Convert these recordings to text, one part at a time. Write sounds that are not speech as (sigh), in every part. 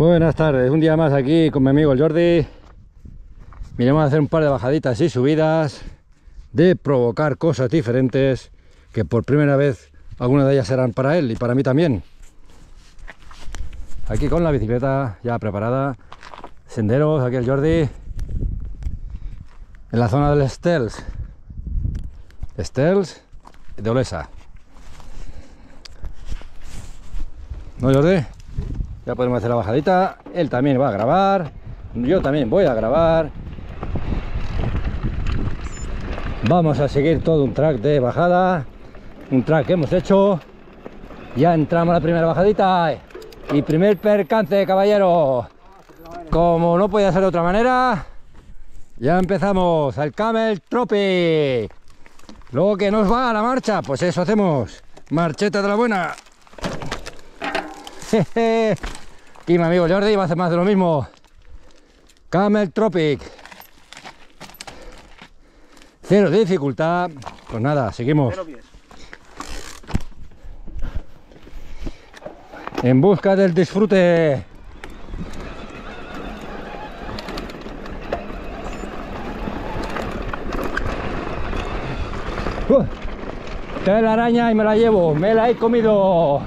Buenas tardes, un día más aquí con mi amigo el Jordi. Miremos a hacer un par de bajaditas y subidas, de provocar cosas diferentes, que por primera vez algunas de ellas serán para él y para mí también. Aquí con la bicicleta ya preparada, senderos, aquí el Jordi, en la zona del Stels, Stels de Olesa. ¿No, Jordi? Ya podemos hacer la bajadita. Él también va a grabar. Yo también voy a grabar. Vamos a seguir todo un track de bajada. Un track que hemos hecho. Ya entramos a la primera bajadita. Y primer percance, caballero. Como no podía ser de otra manera, ya empezamos al Camel Tropic. Luego que nos va a la marcha, pues eso hacemos. Marcheta de la buena. (laughs) y mi amigo Jordi va a hacer más de lo mismo. Camel Tropic. Cero de dificultad. Pues nada, seguimos. En busca del disfrute. Uh, la araña y me la llevo, me la he comido.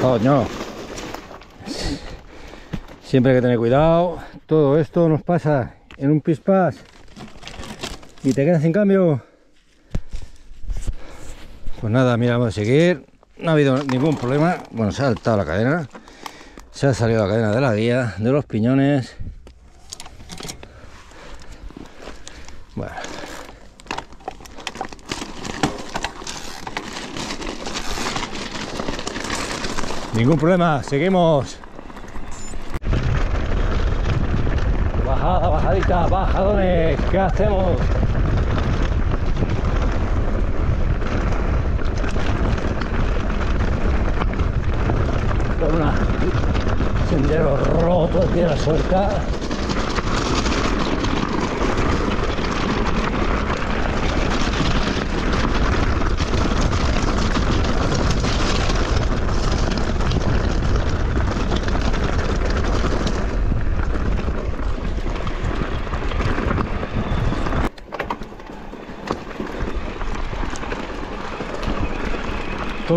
Coño. Siempre hay que tener cuidado. Todo esto nos pasa en un pispas y te quedas sin cambio. Pues nada, mira, vamos a seguir. No ha habido ningún problema. Bueno, se ha saltado la cadena. Se ha salido la cadena de la guía, de los piñones. Bueno. Ningún problema, seguimos. Bajada, bajadita, bajadones, ¿qué hacemos? Por una sendero roto, tierra suelta.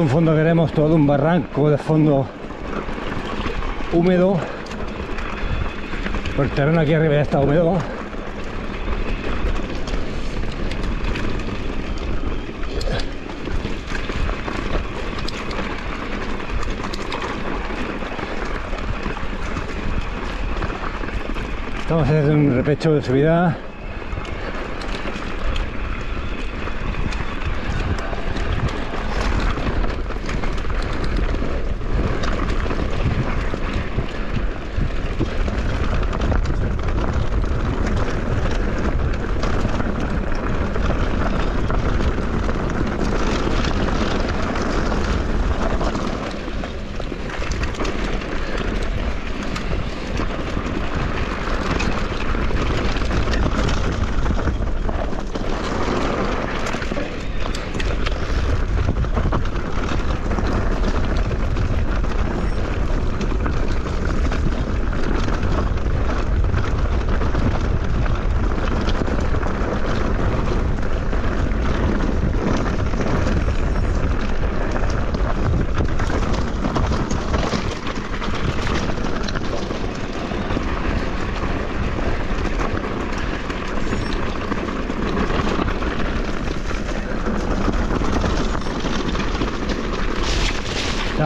Un fondo queremos, todo un barranco de fondo húmedo. El terreno aquí arriba ya está húmedo. Estamos haciendo un repecho de subida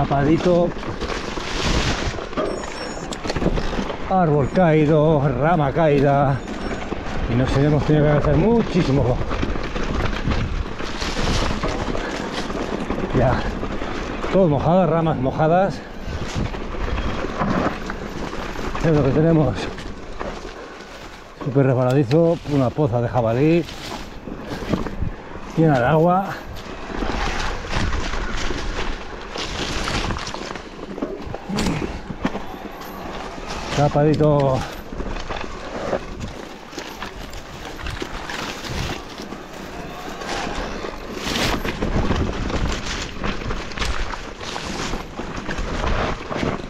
tapadito. Árbol caído, rama caída. Y nos hemos tenido que hacer muchísimo. Ya. Todo mojado, ramas mojadas. Es lo que tenemos. Súper resbaladizo una poza de jabalí. Llena de agua Tapadito.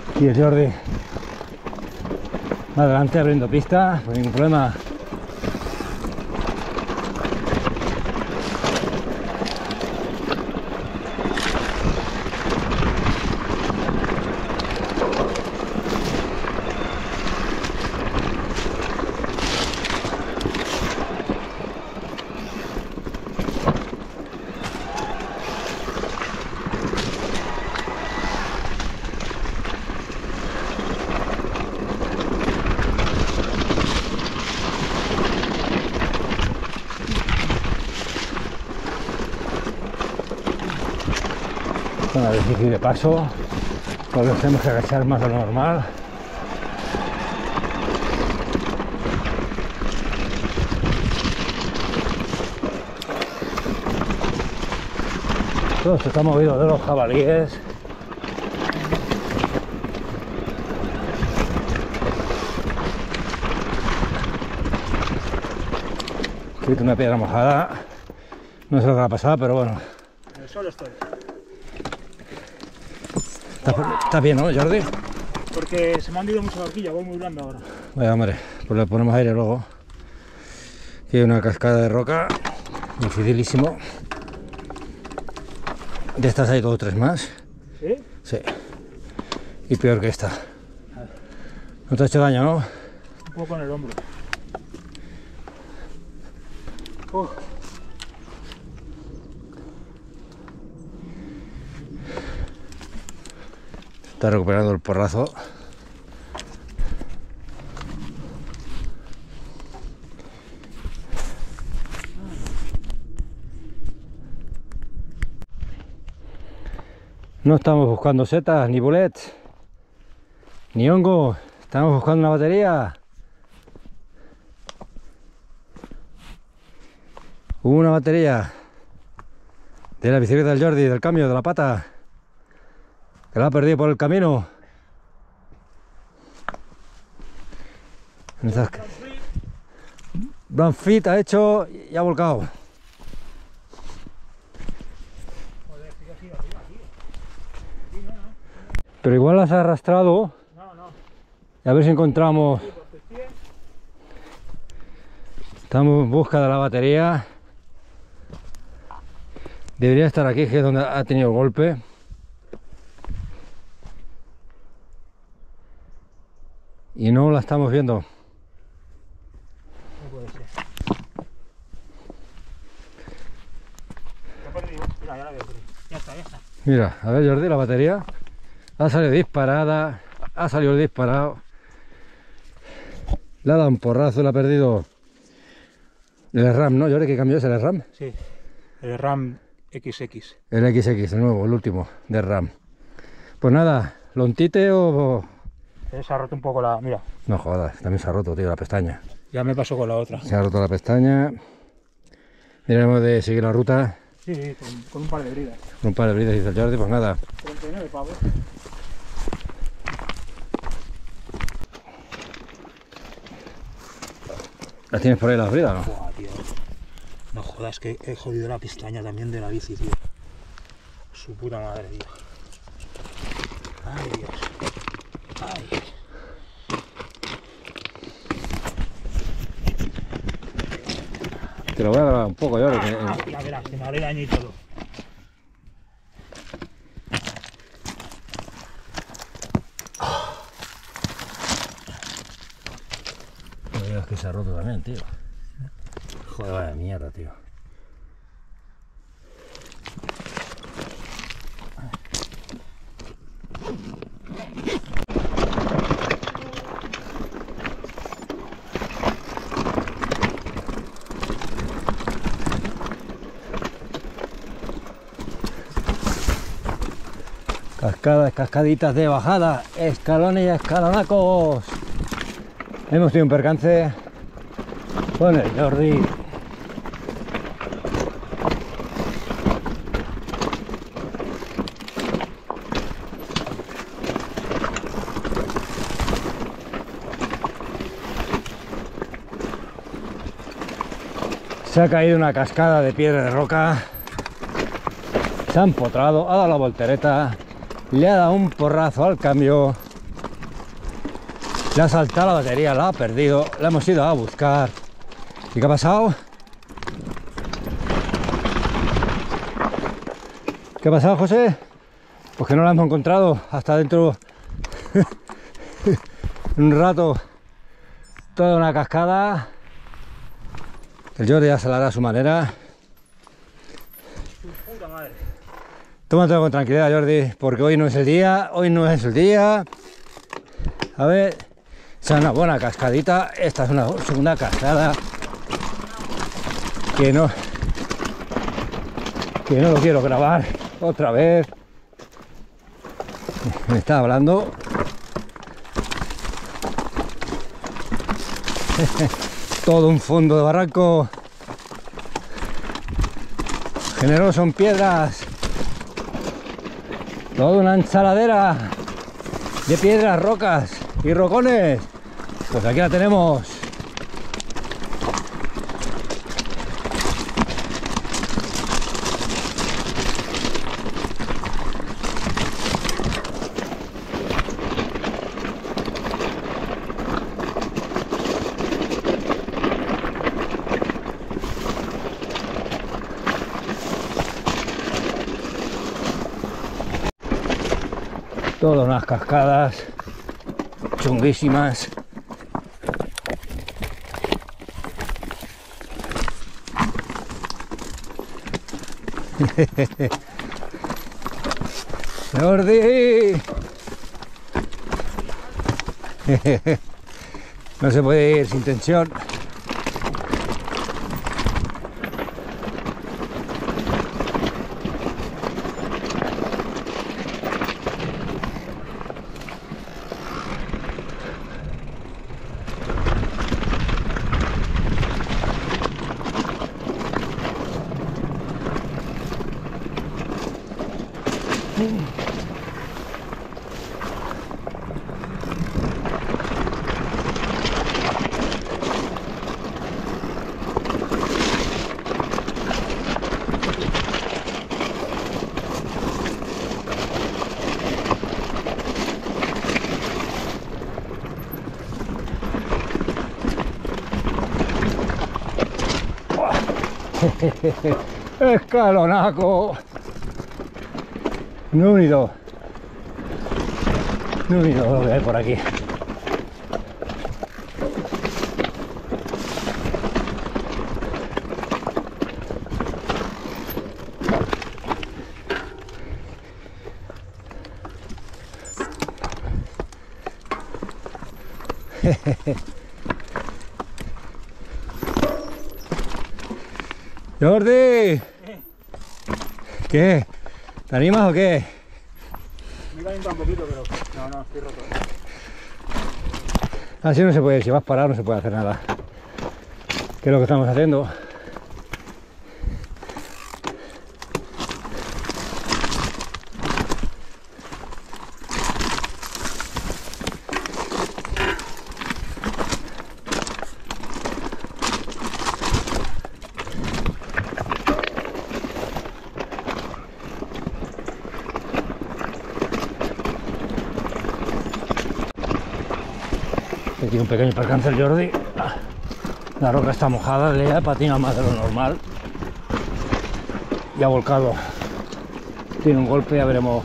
Aquí es Jordi. Adelante abriendo pista, no ningún problema. Difícil de paso, porque nos tenemos que agachar más de lo normal. Todo esto está movido de los jabalíes. Una piedra mojada. No sé lo que ha pasado, pero bueno. En el suelo estoy. Está, bien, ¿no, Jordi? Porque se me han ido mucho la horquilla, voy muy blando ahora. Vaya, hombre, pues le ponemos aire luego. Aquí hay una cascada de roca, dificilísimo. De estas hay dos o tres más. ¿Sí? Sí. Y peor que esta. No te ha hecho daño, ¿no? Un poco en el hombro. Uf, Está recuperando el porrazo. No estamos buscando setas, ni bullets, ni hongo. Estamos buscando una batería. Una batería de la bicicleta del Jordi, del cambio, de la pata. Que la ha perdido por el camino. En esas- Brown Fit ha hecho y ha volcado. Pero igual las ha arrastrado. Y a ver si encontramos. Estamos en busca de la batería. Debería estar aquí, que es donde ha tenido el golpe. Y no la estamos viendo. no puede ser. Mira, ya la veo, creo. Ya está, ya está. Mira, a ver Jordi, la batería ha salido disparada, ha salido disparado. Le ha dado un porrazo, le ha perdido el RAM, ¿no? Jordi, ¿qué cambió es el RAM? Sí. El RAM XX. El XX, el nuevo, el último de RAM. Pues nada, ¿lontite o...? Se ha roto un poco la. Mira, No jodas, también se ha roto, tío, la pestaña. ya me pasó con la otra. Se ha roto la pestaña. Miraremos de seguir la ruta Sí, sí, con, con un par de bridas. con un par de bridas, dice el Jordi, pues nada. 39 pavos. ¿Las tienes por ahí las bridas, no? Tío. No jodas que he jodido la pestaña también de la bici, tío. Su puta madre, tío. Ay, Dios. Ay. Te lo voy a grabar un poco, Jordi. que- Ah, ya verás, que me haré daño y todo. Que se ha roto también, tío. Joder, vaya mierda, tío. Cascadas, cascaditas de bajada, escalones y escalonacos. Hemos tenido un percance con el Jordi. Se ha caído una cascada de piedra de roca. Se ha empotrado, ha dado la voltereta, le ha dado un porrazo al cambio Le ha saltado la batería, la ha perdido. La hemos ido a buscar. ¿Y qué ha pasado? ¿Qué ha pasado, José? Pues que no la hemos encontrado hasta dentro de (laughs) un rato. Toda una cascada. El Jordi ya se la hará a su manera. Su puta madre. Tómatelo con tranquilidad, Jordi, porque hoy no es el día, hoy no es el día. A ver, es una buena cascadita. Esta es una segunda cascada que no, que no lo quiero grabar otra vez. Me está hablando. (laughs) Todo un fondo de barranco. Generoso en piedras. Toda una ensaladera de piedras, rocas y rocones. Pues aquí la tenemos. Todas unas cascadas chunguísimas. (laughs) Jordi. (laughs) No se puede ir sin tensión. Escalonaco. No unido lo que hay por aquí. (laughs) Jordi. ¿Qué? ¿Te animas o qué? Me calienta un poquito, pero no, no, estoy roto. Así no se puede, si vas parado no se puede hacer nada. ¿Qué es lo que estamos haciendo? Un pequeño percance el Jordi. La roca está mojada, le ha patinado más de lo normal. Y ha volcado. Tiene un golpe, ya veremos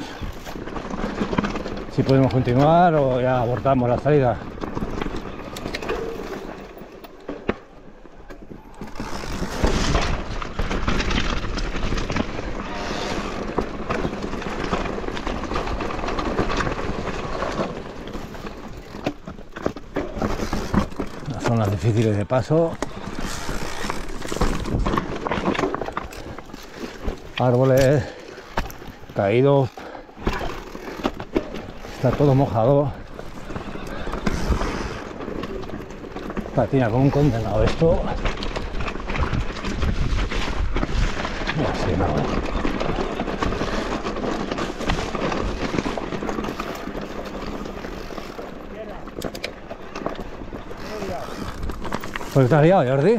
si podemos continuar o ya abortamos la salida. Las zonas difíciles de paso. Árboles caídos. Está todo mojado. Patina con un condenado esto. Así no. Pues te has liado, Jordi.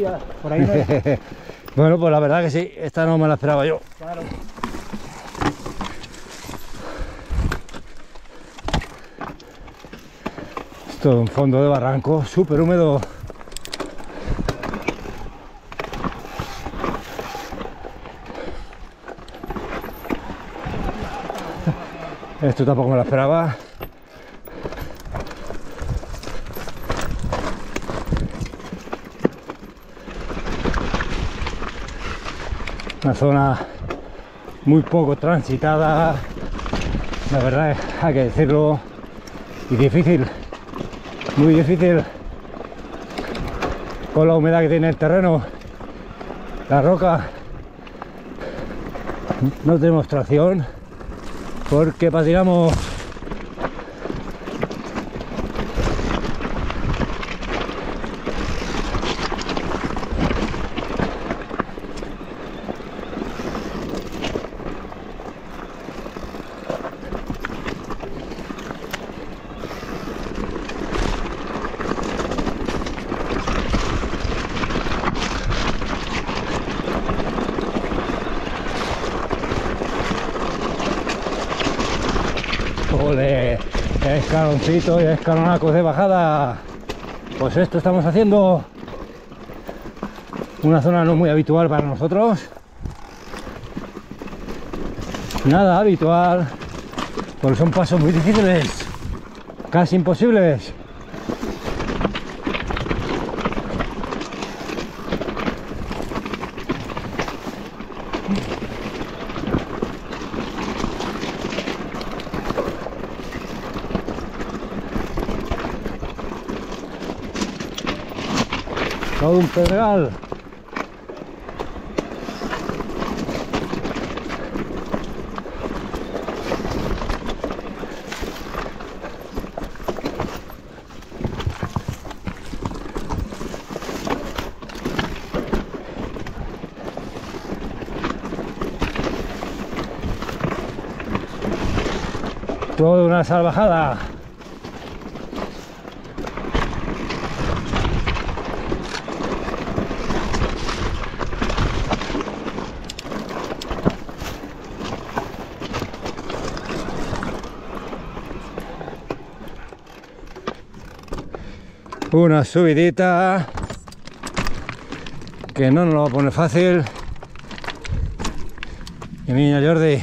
Ya, por ahí no hay. (laughs) bueno, pues la verdad que sí, esta no me la esperaba yo. Claro. Todo un fondo de barranco, súper húmedo. Esto tampoco me lo esperaba. Una zona muy poco transitada, la verdad hay que decirlo, y difícil, muy difícil. Con la humedad que tiene el terreno, la roca, no tenemos tracción porque patinamos y escalonacos de bajada. Pues esto estamos haciendo. Una zona no muy habitual para nosotros. Nada habitual. Porque son pasos muy difíciles. Casi imposibles. Un pedregal. Toda una salvajada. Una subidita. Que no nos lo va a poner fácil. Mi niño Jordi.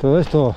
Todo esto